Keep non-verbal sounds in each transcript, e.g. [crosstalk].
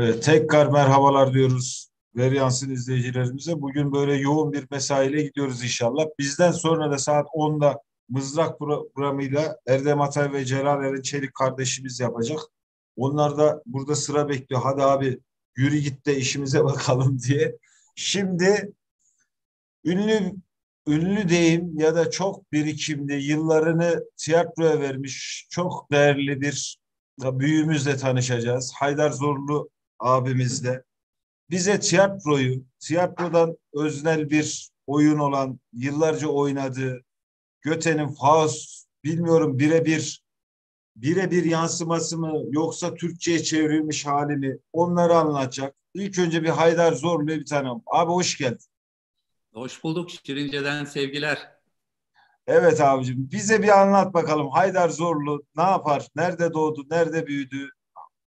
Evet, tekrar merhabalar diyoruz Veryans'ın izleyicilerimize. Bugün böyle yoğun bir mesaiyle gidiyoruz inşallah. Bizden sonra da saat 10'da Mızrak programıyla Erdem Atay ve Celal Eren Çelik kardeşimiz yapacak. Onlar da burada sıra bekliyor. Hadi abi yürü git de işimize [laughs] bakalım diye. Şimdi ünlü ünlü deyim ya da çok birikimli yıllarını tiyatroya vermiş çok değerli bir büyüğümüzle tanışacağız. Haydar Zorlu abimizle. Bize tiyatroyu, tiyatrodan öznel bir oyun olan, yıllarca oynadığı, Göte'nin Faust, bilmiyorum birebir birebir yansıması mı yoksa Türkçe'ye çevrilmiş hali mi onları anlatacak. İlk önce bir Haydar Zorlu'yu bir tanım. Abi hoş geldin. Hoş bulduk. Şirince'den sevgiler. Evet abicim bize bir anlat bakalım. Haydar Zorlu ne yapar? Nerede doğdu? Nerede büyüdü?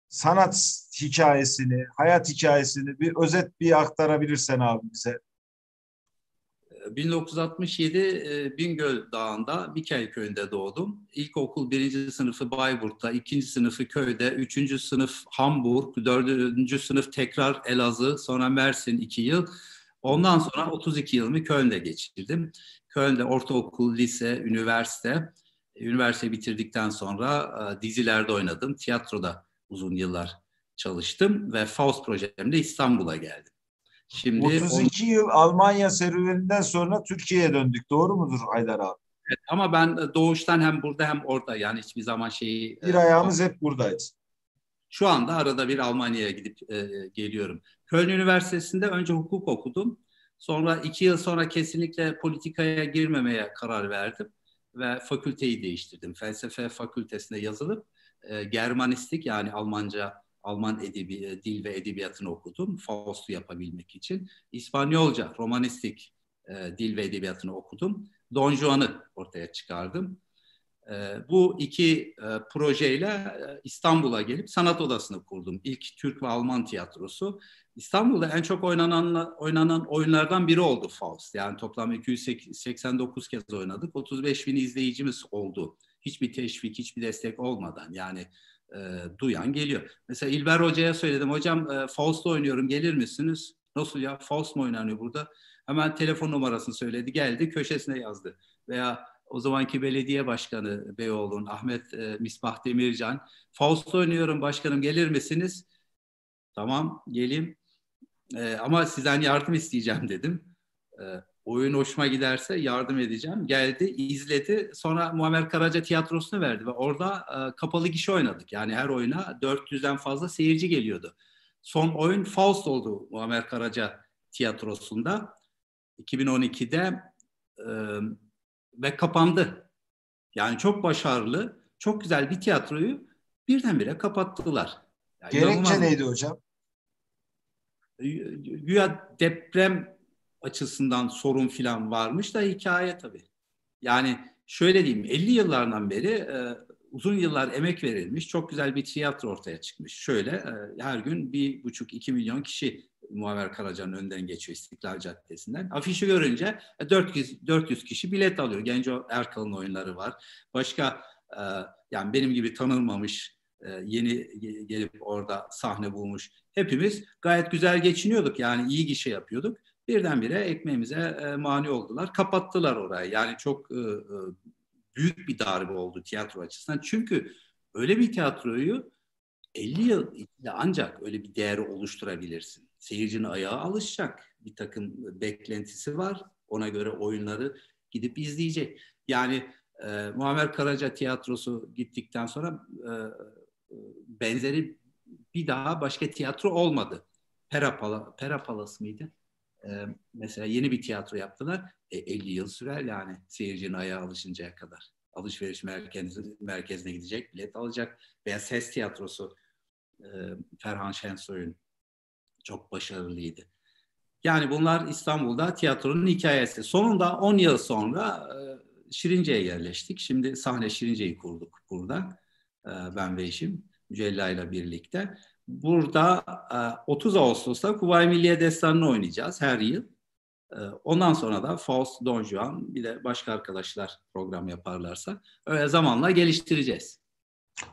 Sanat hikayesini, hayat hikayesini bir özet bir aktarabilirsen abi bize. 1967 e, Bingöl Dağı'nda Mikel Köyü'nde doğdum. İlkokul birinci sınıfı Bayburt'ta, ikinci sınıfı köyde, üçüncü sınıf Hamburg, dördüncü sınıf tekrar Elazığ, sonra Mersin iki yıl. Ondan sonra 32 yılımı Köln'de geçirdim. Köln'de ortaokul, lise, üniversite. Üniversite bitirdikten sonra e, dizilerde oynadım. Tiyatroda uzun yıllar çalıştım ve Faust projemde İstanbul'a geldim. Şimdi 32 on... yıl Almanya serüveninden sonra Türkiye'ye döndük. Doğru mudur Haydar abi? Evet, ama ben doğuştan hem burada hem orada yani hiçbir zaman şeyi... Bir ayağımız hep buradaydı. Şu anda arada bir Almanya'ya gidip e, geliyorum. Köln Üniversitesi'nde önce hukuk okudum. Sonra iki yıl sonra kesinlikle politikaya girmemeye karar verdim. Ve fakülteyi değiştirdim. Felsefe fakültesinde yazılıp e, Germanistik yani Almanca Alman edebi, e, dil ve edebiyatını okudum. Faust'u yapabilmek için. İspanyolca, romanistik e, dil ve edebiyatını okudum. Don Juan'ı ortaya çıkardım. E, bu iki e, projeyle e, İstanbul'a gelip sanat odasını kurdum. İlk Türk ve Alman tiyatrosu. İstanbul'da en çok oynanan oynanan oyunlardan biri oldu Faust. Yani toplam 289 kez oynadık. 35 bin izleyicimiz oldu. Hiçbir teşvik, hiçbir destek olmadan. Yani e, duyan geliyor. Mesela İlber Hoca'ya söyledim. Hocam e, Faust oynuyorum gelir misiniz? Nasıl ya Faust mu oynanıyor burada? Hemen telefon numarasını söyledi. Geldi köşesine yazdı. Veya o zamanki belediye başkanı Beyoğlu'nun Ahmet e, Misbah Demircan. Faust oynuyorum başkanım gelir misiniz? Tamam geleyim. E, ama sizden yardım isteyeceğim dedim. E, oyun hoşuma giderse yardım edeceğim. Geldi, izledi. Sonra Muammer Karaca tiyatrosunu verdi ve orada e, kapalı gişe oynadık. Yani her oyuna 400'den fazla seyirci geliyordu. Son oyun Faust oldu Muammer Karaca tiyatrosunda. 2012'de e, ve kapandı. Yani çok başarılı, çok güzel bir tiyatroyu birdenbire kapattılar. Yani Gerekçe neydi hocam? Güya deprem açısından sorun filan varmış da hikaye tabii. Yani şöyle diyeyim 50 yıllardan beri e, uzun yıllar emek verilmiş çok güzel bir tiyatro ortaya çıkmış. Şöyle e, her gün bir buçuk iki milyon kişi Muammer Karaca'nın önden geçiyor İstiklal Caddesi'nden. Afişi görünce 400, e, 400 kişi bilet alıyor. Genco Erkal'ın oyunları var. Başka e, yani benim gibi tanınmamış e, yeni gelip orada sahne bulmuş. Hepimiz gayet güzel geçiniyorduk. Yani iyi gişe yapıyorduk. Birdenbire ekmeğimize mani oldular. Kapattılar orayı. Yani çok büyük bir darbe oldu tiyatro açısından. Çünkü öyle bir tiyatroyu 50 yıl içinde ancak öyle bir değeri oluşturabilirsin. Seyircinin ayağa alışacak. Bir takım beklentisi var. Ona göre oyunları gidip izleyecek. Yani e, Muammer Karaca tiyatrosu gittikten sonra e, benzeri bir daha başka tiyatro olmadı. Pera, Pera Palas mıydı? E, mesela yeni bir tiyatro yaptılar. E, 50 yıl sürer yani seyircinin ayağa alışıncaya kadar. Alışveriş merkezi, merkezine gidecek, bilet alacak. Veya ses tiyatrosu e, Ferhan Şensoy'un çok başarılıydı. Yani bunlar İstanbul'da tiyatronun hikayesi. Sonunda 10 yıl sonra e, Şirince'ye yerleştik. Şimdi sahne Şirince'yi kurduk burada. E, ben ve eşim Mücella ile birlikte. Burada 30 Ağustos'ta Kuvayi Milliye Destanı'nı oynayacağız her yıl. Ondan sonra da Faust, Don Juan bir de başka arkadaşlar program yaparlarsa öyle zamanla geliştireceğiz.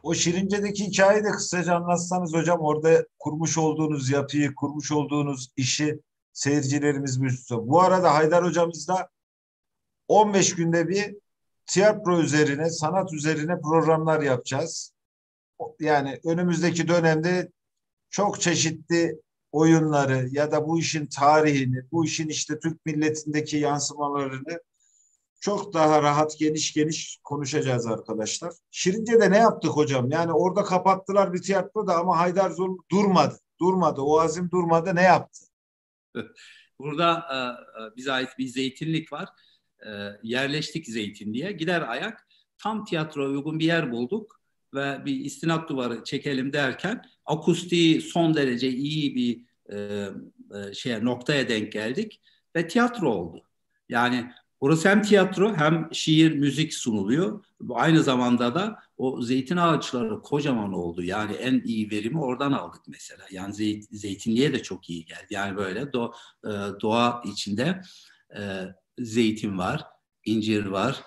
O Şirince'deki hikayeyi de kısaca anlatsanız hocam orada kurmuş olduğunuz yapıyı, kurmuş olduğunuz işi seyircilerimiz bilsin. Bu arada Haydar hocamız da 15 günde bir tiyatro üzerine, sanat üzerine programlar yapacağız. Yani önümüzdeki dönemde çok çeşitli oyunları ya da bu işin tarihini, bu işin işte Türk milletindeki yansımalarını çok daha rahat geniş geniş konuşacağız arkadaşlar. Şirince'de ne yaptık hocam? Yani orada kapattılar bir tiyatro da ama Haydar Zul durmadı. Durmadı. O azim durmadı. Ne yaptı? [laughs] Burada e, e, bize ait bir zeytinlik var. E, yerleştik zeytinliğe. Gider ayak tam tiyatro uygun bir yer bulduk ve bir istinat duvarı çekelim derken akustiği son derece iyi bir e, e, şeye noktaya denk geldik ve tiyatro oldu. Yani Orası hem tiyatro hem şiir, müzik sunuluyor. Aynı zamanda da o zeytin ağaçları kocaman oldu. Yani en iyi verimi oradan aldık mesela. Yani zeyt, zeytinliğe de çok iyi geldi. Yani böyle do, e, doğa içinde e, zeytin var, incir var,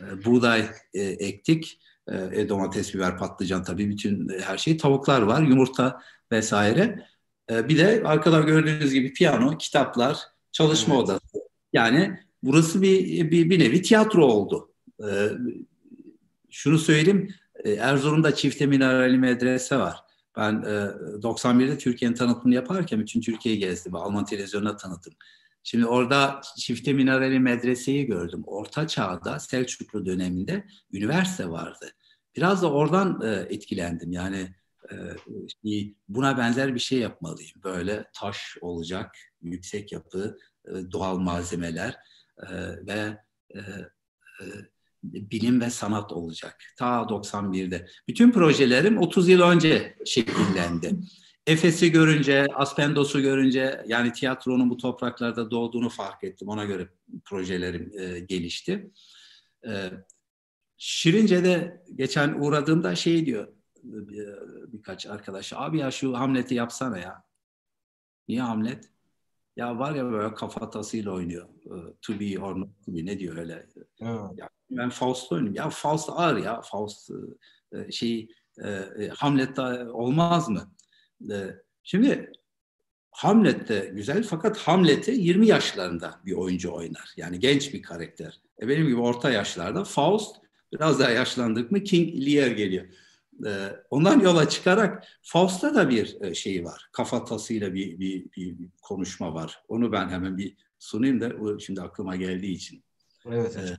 e, buğday e, ektik. E, domates, biber, patlıcan tabii bütün e, her şey. Tavuklar var, yumurta vesaire. E, bir de arkada gördüğünüz gibi piyano, kitaplar, çalışma evet. odası. Yani burası bir, bir, bir nevi tiyatro oldu. Ee, şunu söyleyeyim, e, Erzurum'da çifte minareli medrese var. Ben e, 91'de Türkiye'nin tanıtımını yaparken bütün Türkiye'yi gezdim. Alman televizyonuna tanıtım. Şimdi orada çifte minareli medreseyi gördüm. Orta çağda Selçuklu döneminde üniversite vardı. Biraz da oradan e, etkilendim. Yani e, buna benzer bir şey yapmalıyım. Böyle taş olacak, yüksek yapı, e, doğal malzemeler e, ve e, e, bilim ve sanat olacak. Ta 91'de. Bütün projelerim 30 yıl önce şekillendi. Efes'i görünce, Aspendos'u görünce yani tiyatronun bu topraklarda doğduğunu fark ettim. Ona göre projelerim e, gelişti. E, Şirince'de geçen uğradığımda şey diyor bir, birkaç arkadaş. Abi ya şu Hamlet'i yapsana ya. Niye Hamlet? Ya var ya böyle kafatasıyla oynuyor. E, to be or not to be ne diyor öyle. Ya ben Faust oynuyorum. Ya Faust ağır ya. Faust e, e, şey Hamlet'te olmaz mı? Şimdi Hamlet de güzel fakat Hamlet'i 20 yaşlarında bir oyuncu oynar. Yani genç bir karakter. E benim gibi orta yaşlarda Faust biraz daha yaşlandık mı King Lear geliyor. E, ondan yola çıkarak Faust'ta da bir e, şey var. Kafatasıyla bir, bir, bir, konuşma var. Onu ben hemen bir sunayım da şimdi aklıma geldiği için. Evet. E,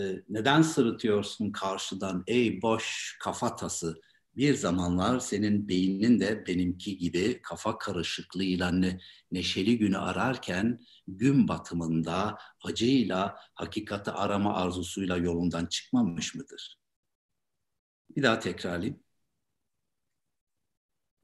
e, neden sırıtıyorsun karşıdan ey boş kafatası? Bir zamanlar senin beynin de benimki gibi kafa karışıklığıyla ne, neşeli günü ararken gün batımında acıyla hakikati arama arzusuyla yolundan çıkmamış mıdır? Bir daha tekrarlayayım.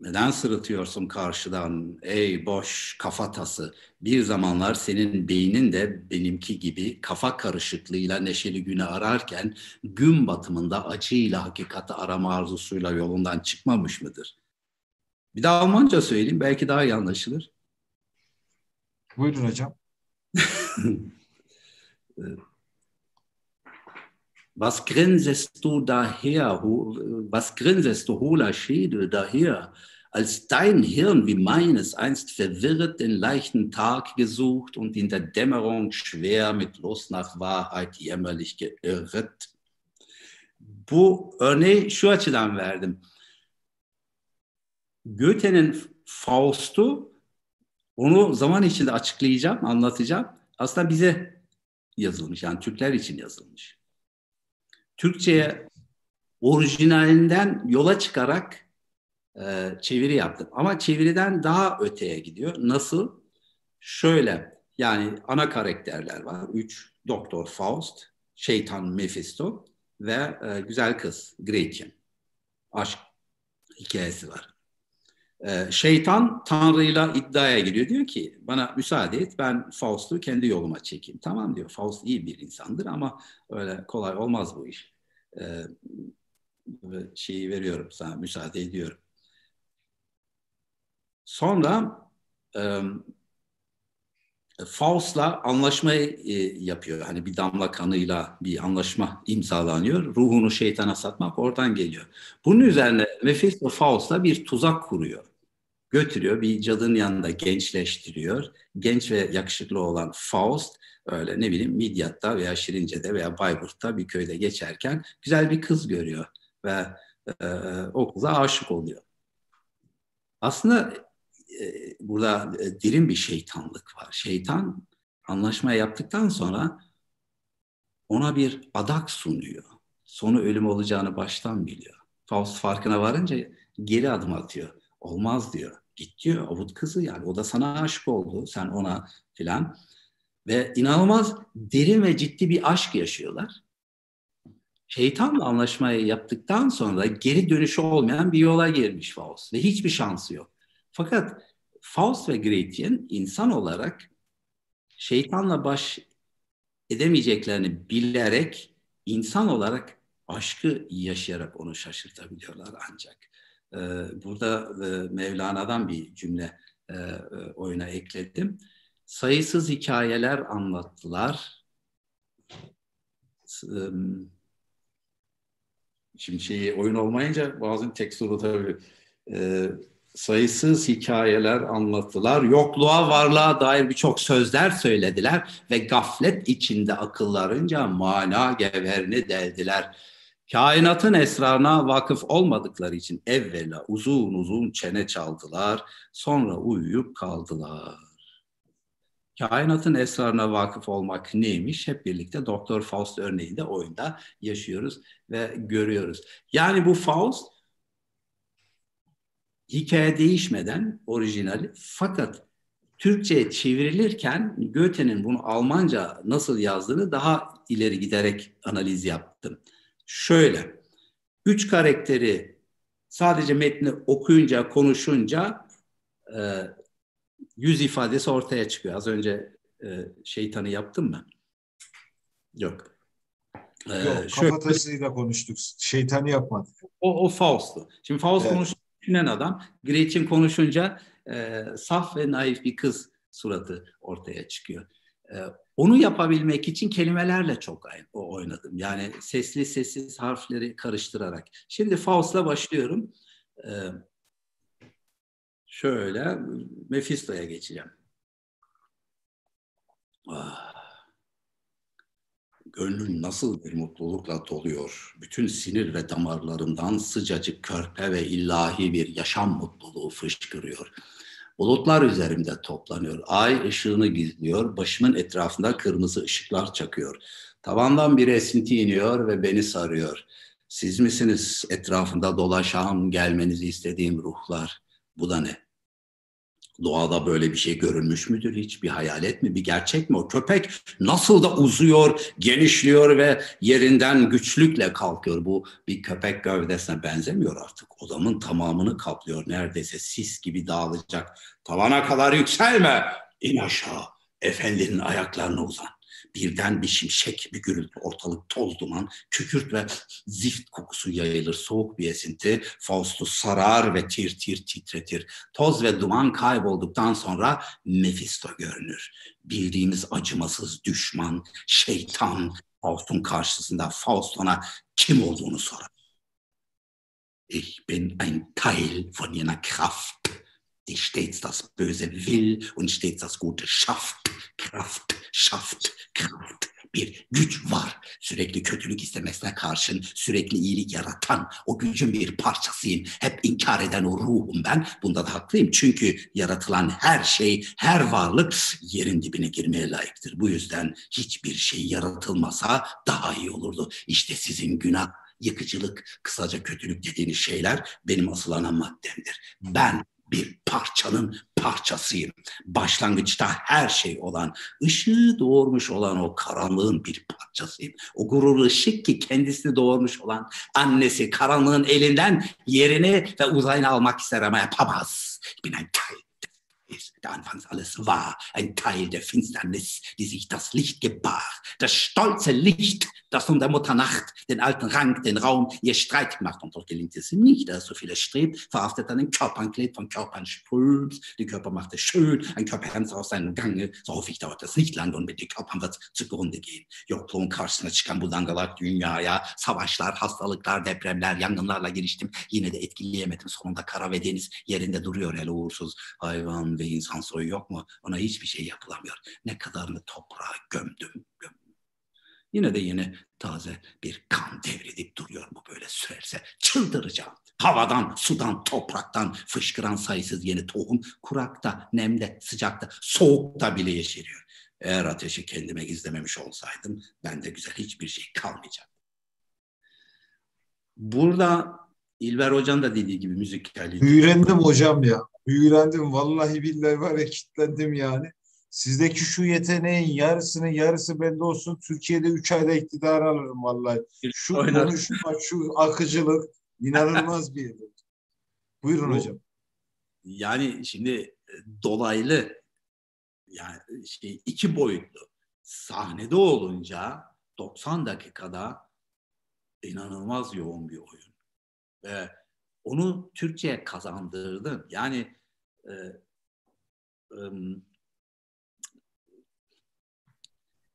Neden sırıtıyorsun karşıdan ey boş kafatası? Bir zamanlar senin beynin de benimki gibi kafa karışıklığıyla neşeli günü ararken gün batımında acıyla hakikati arama arzusuyla yolundan çıkmamış mıdır? Bir daha Almanca söyleyeyim belki daha iyi anlaşılır. Buyurun hocam. [laughs] Was grinsest du daher, was grinsest du hohler Schädel daher, als dein Hirn wie meines einst verwirrt den leichten Tag gesucht und in der Dämmerung schwer mit Lust nach Wahrheit jämmerlich geirrt. Bu örneği şu açıdan verdim. Goethe'nin Faust'u onu zaman içinde açıklayacağım, anlatacağım. Aslında bize yazılmış yani Türkler için yazılmış. Türkçe'ye orijinalinden yola çıkarak e, çeviri yaptım. Ama çeviriden daha öteye gidiyor. Nasıl? Şöyle yani ana karakterler var. Üç Doktor Faust, Şeytan Mephisto ve e, güzel kız Gretchen. Aşk hikayesi var. E, şeytan Tanrı'yla iddiaya giriyor. Diyor ki bana müsaade et ben Faust'u kendi yoluma çekeyim. Tamam diyor Faust iyi bir insandır ama öyle kolay olmaz bu iş. E, şeyi veriyorum sana müsaade ediyorum. Sonra e, Faust'la anlaşma e, yapıyor. Hani bir damla kanıyla bir anlaşma imzalanıyor. Ruhunu şeytana satmak oradan geliyor. Bunun üzerine Mephisto Faust'la bir tuzak kuruyor. Götürüyor bir cadının yanında gençleştiriyor. Genç ve yakışıklı olan Faust öyle ne bileyim Midyat'ta veya Şirince'de veya Bayburt'ta bir köyde geçerken güzel bir kız görüyor ve e, o kıza aşık oluyor. Aslında e, burada e, derin bir şeytanlık var. Şeytan anlaşma yaptıktan sonra ona bir adak sunuyor. Sonu ölüm olacağını baştan biliyor. Faust farkına varınca geri adım atıyor. Olmaz diyor. Diyor avut kızı yani o da sana aşık oldu sen ona filan. Ve inanılmaz derin ve ciddi bir aşk yaşıyorlar. Şeytanla anlaşmayı yaptıktan sonra geri dönüşü olmayan bir yola girmiş Faust ve hiçbir şansı yok. Fakat Faust ve Gretchen insan olarak şeytanla baş edemeyeceklerini bilerek insan olarak aşkı yaşayarak onu şaşırtabiliyorlar ancak. Burada e, Mevlana'dan bir cümle e, oyuna ekledim. Sayısız hikayeler anlattılar. Şimdi şeyi oyun olmayınca bazen tekst. Ee, sayısız hikayeler anlattılar. Yokluğa, varlığa dair birçok sözler söylediler ve gaflet içinde akıllarınca mana gevherini deldiler. Kainatın esrarına vakıf olmadıkları için evvela uzun uzun çene çaldılar, sonra uyuyup kaldılar. Kainatın esrarına vakıf olmak neymiş? Hep birlikte Doktor Faust örneğinde oyunda yaşıyoruz ve görüyoruz. Yani bu Faust hikaye değişmeden orijinali fakat Türkçe'ye çevrilirken Goethe'nin bunu Almanca nasıl yazdığını daha ileri giderek analiz yaptım. Şöyle, üç karakteri sadece metni okuyunca, konuşunca e, yüz ifadesi ortaya çıkıyor. Az önce e, şeytanı yaptım mı? Yok. Ee, Yok, şöyle, kafatasıyla konuştuk. Şeytanı yapmadık. O, o Faust'tu. Şimdi Faust evet. konuş, düşünen adam Gretchen konuşunca e, saf ve naif bir kız suratı ortaya çıkıyor. E, onu yapabilmek için kelimelerle çok oynadım. Yani sesli sessiz harfleri karıştırarak. Şimdi Faust'la başlıyorum. E, şöyle Mephisto'ya geçeceğim. Ah. Gönlüm nasıl bir mutlulukla doluyor. Bütün sinir ve damarlarımdan sıcacık körpe ve ilahi bir yaşam mutluluğu fışkırıyor. Bulutlar üzerimde toplanıyor. Ay ışığını gizliyor. Başımın etrafında kırmızı ışıklar çakıyor. Tavandan bir esinti iniyor ve beni sarıyor. Siz misiniz etrafında dolaşan, gelmenizi istediğim ruhlar? Bu da ne? Doğada böyle bir şey görülmüş müdür hiç? Bir hayalet mi? Bir gerçek mi? O köpek nasıl da uzuyor, genişliyor ve yerinden güçlükle kalkıyor. Bu bir köpek gövdesine benzemiyor artık. Odamın tamamını kaplıyor. Neredeyse sis gibi dağılacak. Tavana kadar yükselme. İn aşağı. Efendinin ayaklarına uzan. Birden bir şimşek, bir gürültü, ortalık toz duman, kükürt ve zift kokusu yayılır. Soğuk bir esinti Faust'u sarar ve tir tir titretir. Toz ve duman kaybolduktan sonra Mephisto görünür. Bildiğimiz acımasız düşman, şeytan Faust'un karşısında Faust ona kim olduğunu sorar. Ich bin ein Teil von jener Kraft, die stets das Böse will und stets das Gute schafft. Kraft, şaft, kraft bir güç var. Sürekli kötülük istemesine karşın sürekli iyilik yaratan o gücün bir parçasıyım. Hep inkar eden o ruhum ben. Bunda da haklıyım. Çünkü yaratılan her şey, her varlık yerin dibine girmeye layıktır. Bu yüzden hiçbir şey yaratılmasa daha iyi olurdu. İşte sizin günah yıkıcılık, kısaca kötülük dediğiniz şeyler benim asıl ana maddemdir. Ben bir parçanın parçasıyım. Başlangıçta her şey olan, ışığı doğurmuş olan o karanlığın bir parçasıyım. O gururlu ışık ki kendisini doğurmuş olan annesi karanlığın elinden yerini ve uzayını almak ister ama yapamaz. Binen Der anfangs alles war, ein Teil der Finsternis, die sich das Licht gebar, das stolze Licht, das von der Mutter Nacht den alten Rang, den Raum ihr Streit macht. Und doch gelingt es ihm nicht, dass so viele strebt, verhaftet an den Körperankleid, von Körpern strömt, die Körper macht es schön, ein Körper ernst aus seinem Gange, so hoffe ich, dauert das nicht lange und mit den Körpern wird zugrunde gehen. Yokluğun karşısına çıkan bu dangalar dünyaya, savaşlar, hastalıklar, depremler, yangınlarla giriştim. Yine de etkileyemedim. Sonunda kara ve deniz yerinde duruyor hele uğursuz hayvan ve soyu yok mu? Ona hiçbir şey yapılamıyor. Ne kadarını toprağa gömdüm, gömdüm. Yine de yine taze bir kan devredip duruyor bu böyle sürerse. Çıldıracağım. Havadan, sudan, topraktan fışkıran sayısız yeni tohum kurakta, nemde, sıcakta, soğukta bile yeşeriyor. Eğer ateşi kendime gizlememiş olsaydım ben de güzel hiçbir şey kalmayacaktı. Burada İlber Hoca'nın da dediği gibi müzikali. Büyürendim hocam ya. Büyürendim. Vallahi billahi var ya kitlendim yani. Sizdeki şu yeteneğin yarısının yarısı bende olsun. Türkiye'de üç ayda iktidar alırım vallahi. Şu Oynar. konuşma, şu akıcılık inanılmaz bir yer. Buyurun Bu- hocam. Yani şimdi e, dolaylı yani şey iki boyutlu sahnede olunca 90 dakikada inanılmaz yoğun bir oyun. Ve onu Türkçe'ye kazandırdım. Yani e, ım,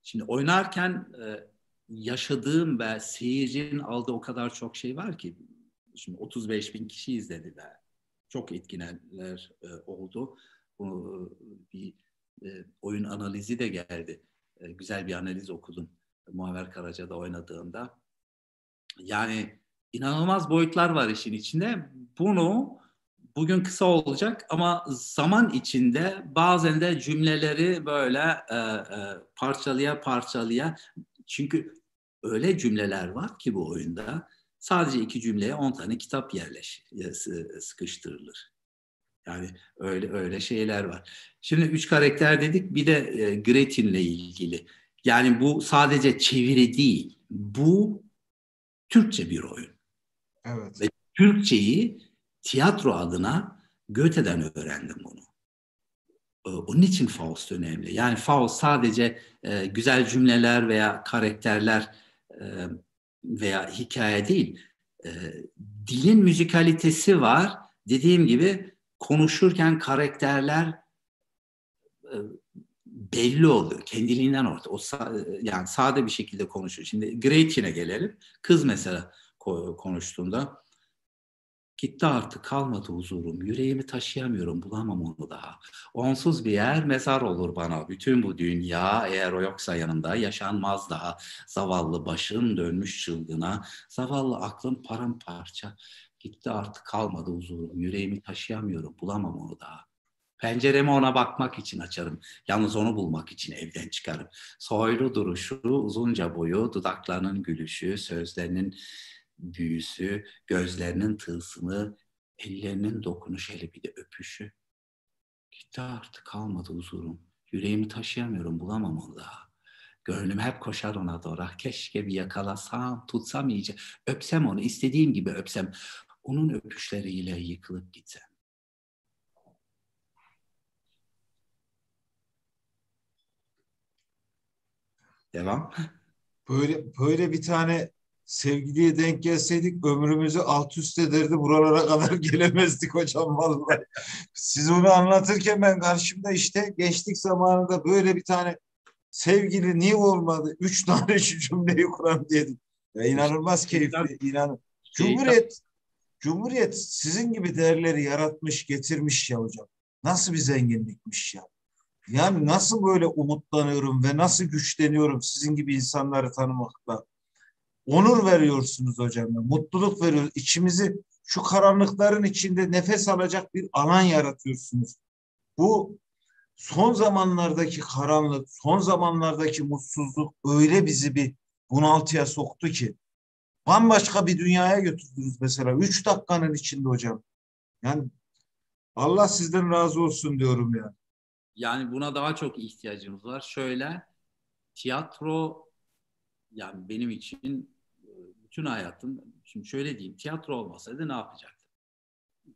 şimdi oynarken e, yaşadığım ve seyircinin aldığı o kadar çok şey var ki şimdi 35 bin kişi izlediler. Çok etkilenenler e, oldu. Bu, bir e, oyun analizi de geldi. E, güzel bir analiz okudum. Muammer Karaca'da oynadığında. Yani inanılmaz boyutlar var işin içinde. Bunu bugün kısa olacak ama zaman içinde bazen de cümleleri böyle e, e, parçalıya parçalıya çünkü öyle cümleler var ki bu oyunda sadece iki cümleye on tane kitap yerleş e, sı- sıkıştırılır. Yani öyle öyle şeyler var. Şimdi üç karakter dedik bir de e, Gretchen'le ilgili. Yani bu sadece çeviri değil. Bu Türkçe bir oyun. Evet. Ve Türkçeyi tiyatro adına Goethe'den öğrendim bunu. Ee, Onun için Faust önemli. Yani Faust sadece e, güzel cümleler veya karakterler e, veya hikaye değil. E, dilin müzikalitesi var. Dediğim gibi konuşurken karakterler e, belli oluyor. Kendiliğinden orta. O sa- yani sade bir şekilde konuşuyor. Şimdi Gretchen'e gelelim. Kız mesela konuştuğunda gitti artık kalmadı huzurum. Yüreğimi taşıyamıyorum. Bulamam onu daha. Onsuz bir yer mezar olur bana. Bütün bu dünya eğer o yoksa yanımda yaşanmaz daha. Zavallı başım dönmüş çılgına. Zavallı aklım paramparça. Gitti artık kalmadı huzurum. Yüreğimi taşıyamıyorum. Bulamam onu daha. Penceremi ona bakmak için açarım. Yalnız onu bulmak için evden çıkarım. Soylu duruşu, uzunca boyu, dudaklarının gülüşü, sözlerinin büyüsü, gözlerinin tılsımı, ellerinin dokunuş hele bir de öpüşü. Gitti artık kalmadı huzurum. Yüreğimi taşıyamıyorum, bulamam onu daha. Gönlüm hep koşar ona doğru. Keşke bir yakalasam, tutsam iyice. Öpsem onu, istediğim gibi öpsem. Onun öpüşleriyle yıkılıp gitsem. Devam. Böyle böyle bir tane sevgiliye denk gelseydik ömrümüzü alt üst ederdi. Buralara kadar [laughs] gelemezdik hocam vallahi. Siz onu anlatırken ben karşımda işte gençlik zamanında böyle bir tane sevgili niye olmadı? Üç tane şu cümleyi kuran dedim. Ya inanılmaz keyifli. inan. Cumhuriyet Cumhuriyet sizin gibi değerleri yaratmış, getirmiş ya hocam. Nasıl bir zenginlikmiş ya. Yani nasıl böyle umutlanıyorum ve nasıl güçleniyorum sizin gibi insanları tanımakla. Onur veriyorsunuz hocam. Mutluluk veriyorsunuz. İçimizi şu karanlıkların içinde nefes alacak bir alan yaratıyorsunuz. Bu son zamanlardaki karanlık, son zamanlardaki mutsuzluk öyle bizi bir bunaltıya soktu ki bambaşka bir dünyaya götürdünüz mesela. Üç dakikanın içinde hocam. Yani Allah sizden razı olsun diyorum ya. Yani buna daha çok ihtiyacımız var. Şöyle tiyatro yani benim için bütün hayatım şimdi şöyle diyeyim tiyatro olmasaydı ne yapacaktım?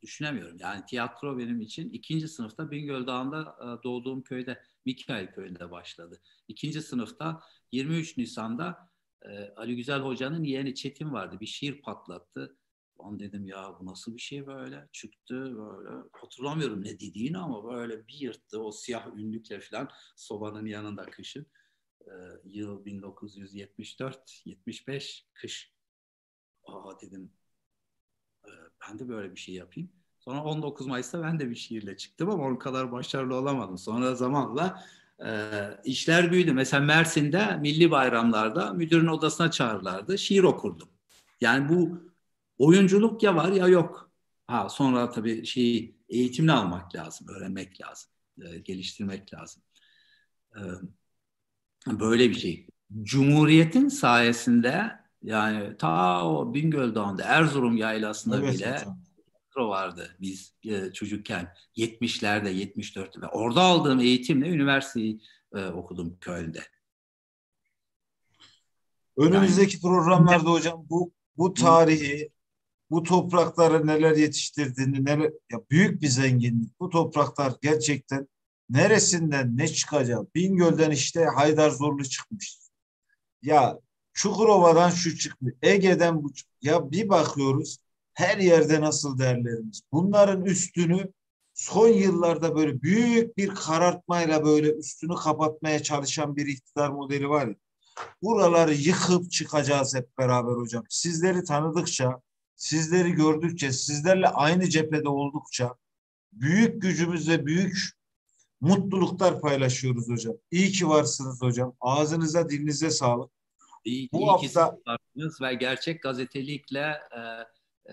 düşünemiyorum. Yani tiyatro benim için ikinci sınıfta Bingöl Dağı'nda e, doğduğum köyde, Mikail köyünde başladı. İkinci sınıfta 23 Nisan'da e, Ali Güzel Hoca'nın yeğeni Çetin vardı. Bir şiir patlattı. Ben dedim ya bu nasıl bir şey böyle çıktı böyle hatırlamıyorum ne dediğini ama böyle bir yırttı o siyah ünlükle falan sobanın yanında kışın ee, yıl 1974 75 kış aa dedim e, ben de böyle bir şey yapayım sonra 19 Mayıs'ta ben de bir şiirle çıktım ama onun kadar başarılı olamadım sonra zamanla e, işler büyüdü mesela Mersin'de milli bayramlarda müdürün odasına çağırırlardı şiir okurdum yani bu oyunculuk ya var ya yok. Ha sonra tabii şeyi eğitimini almak lazım, öğrenmek lazım, e, geliştirmek lazım. E, böyle bir şey. Cumhuriyetin sayesinde yani ta o Bingöl Dağı'nda Erzurum yaylasında evet, bile hocam. vardı biz e, çocukken 70'lerde 74'te ve orada aldığım eğitimle üniversiteyi e, okudum Köln'de. Önümüzdeki yani, programlarda hocam bu bu tarihi bu toprakları neler yetiştirdiğini, neler, ya büyük bir zenginlik. Bu topraklar gerçekten neresinden ne çıkacak? Bingöl'den işte Haydar Zorlu çıkmış. Ya Çukurova'dan şu çıkmış. Ege'den bu Ya bir bakıyoruz her yerde nasıl değerlerimiz. Bunların üstünü son yıllarda böyle büyük bir karartmayla böyle üstünü kapatmaya çalışan bir iktidar modeli var ya. Buraları yıkıp çıkacağız hep beraber hocam. Sizleri tanıdıkça, sizleri gördükçe, sizlerle aynı cephede oldukça büyük gücümüz ve büyük mutluluklar paylaşıyoruz hocam. İyi ki varsınız hocam. Ağzınıza, dilinize sağlık. İyi, Bu iyi hafta ki ve gerçek gazetelikle e,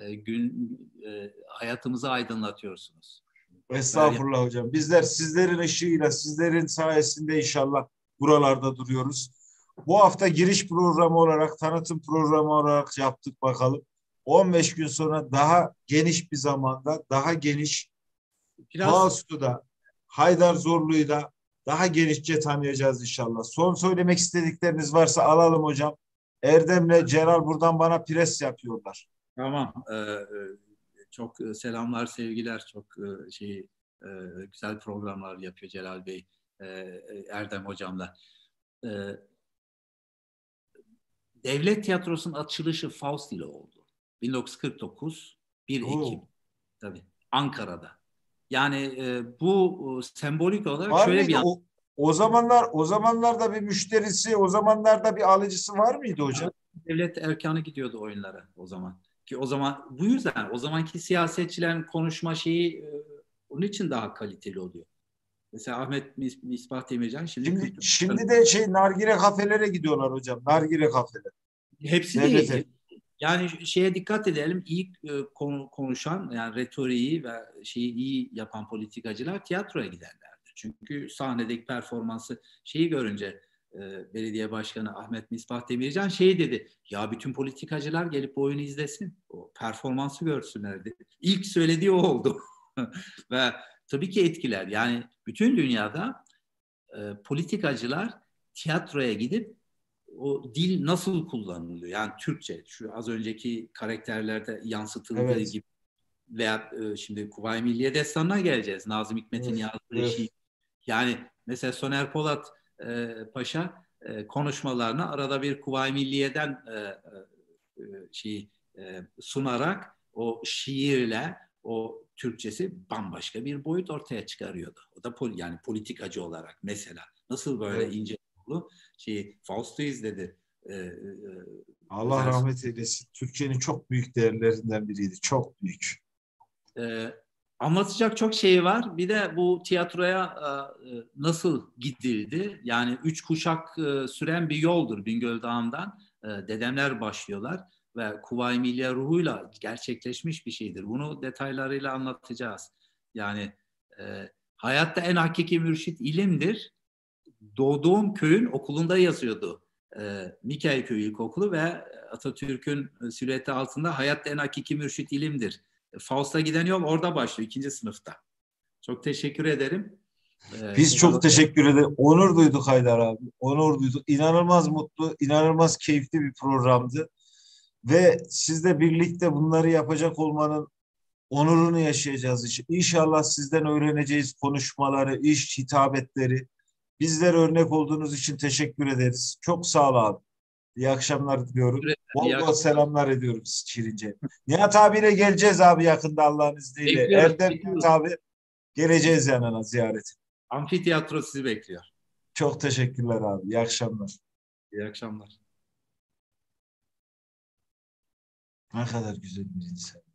e, gün e, hayatımızı aydınlatıyorsunuz. Estağfurullah Böyle... hocam. Bizler sizlerin ışığıyla, sizlerin sayesinde inşallah buralarda duruyoruz. Bu hafta giriş programı olarak, tanıtım programı olarak yaptık bakalım. 15 gün sonra daha geniş bir zamanda, daha geniş Biraz... Faustu'da, Haydar Zorlu'yu da daha genişçe tanıyacağız inşallah. Son söylemek istedikleriniz varsa alalım hocam. Erdem'le Celal buradan bana pres yapıyorlar. Tamam. Ee, çok selamlar, sevgiler. Çok şey güzel programlar yapıyor Celal Bey, Erdem hocamla. Devlet Tiyatrosu'nun açılışı Faust ile oldu. 1949 1 Oo. Ekim. Tabii Ankara'da. Yani e, bu e, sembolik olarak var şöyle mıydı? bir o, o zamanlar o zamanlarda bir müşterisi, o zamanlarda bir alıcısı var mıydı hocam? Devlet erkanı gidiyordu oyunlara o zaman. Ki o zaman bu yüzden o zamanki siyasetçilerin konuşma şeyi e, onun için daha kaliteli oluyor. Mesela Ahmet Mis Misbah Demircan şimdi şimdi, şimdi de şey nargile kafelere gidiyorlar hocam. Nargile kafeler. Hepsi Devlet değil. Yani şeye dikkat edelim. İyi e, konu, konuşan yani retoriği ve şeyi iyi yapan politikacılar tiyatroya giderlerdi. Çünkü sahnedeki performansı şeyi görünce e, belediye başkanı Ahmet Misbah Demircan şey dedi. Ya bütün politikacılar gelip bu oyunu izlesin. O performansı görsünler dedi. İlk söylediği o oldu. [laughs] ve tabii ki etkiler. Yani bütün dünyada e, politikacılar tiyatroya gidip o dil nasıl kullanılıyor? Yani Türkçe, şu az önceki karakterlerde yansıtıldığı evet. gibi veya e, şimdi Kuvayi Milliye Destanı'na geleceğiz. Nazım Hikmet'in evet. yazdığı evet. şey. Yani mesela Soner Polat e, Paşa e, konuşmalarına arada bir Kuvayi Milliye'den e, e, şeyi e, sunarak o şiirle o Türkçesi bambaşka bir boyut ortaya çıkarıyordu. O da pol, yani politikacı olarak mesela nasıl böyle evet. ince yolu şey Faust'u izledi. Ee, e, Allah ders... rahmet eylesin. Türkiye'nin çok büyük değerlerinden biriydi. Çok büyük. Ee, anlatacak çok şey var. Bir de bu tiyatroya e, e, nasıl gidildi? Yani üç kuşak e, süren bir yoldur Bingöl Dağı'ndan. E, dedemler başlıyorlar ve Kuvayi Milliye ruhuyla gerçekleşmiş bir şeydir. Bunu detaylarıyla anlatacağız. Yani e, hayatta en hakiki mürşit ilimdir doğduğum köyün okulunda yazıyordu. E, Mikail Köyü İlkokulu ve Atatürk'ün silüeti altında hayatta en hakiki mürşit ilimdir. Faust'a giden yol orada başlıyor ikinci sınıfta. Çok teşekkür ederim. Ee, Biz çok teşekkür ederiz. Onur duyduk Haydar abi. Onur duyduk. İnanılmaz mutlu, inanılmaz keyifli bir programdı. Ve sizle birlikte bunları yapacak olmanın onurunu yaşayacağız. İnşallah sizden öğreneceğiz konuşmaları, iş hitabetleri. Bizler örnek olduğunuz için teşekkür ederiz. Çok sağ ol abi. İyi akşamlar diliyorum. Bol bol selamlar ediyoruz Şirince. Nihat abiyle geleceğiz abi yakında Allah'ın izniyle. Bekliyoruz, Erdem bekliyoruz. Abi geleceğiz yanına ziyaret. Amfiteyatro sizi bekliyor. Çok teşekkürler abi. İyi akşamlar. İyi akşamlar. Ne kadar güzel bir insan.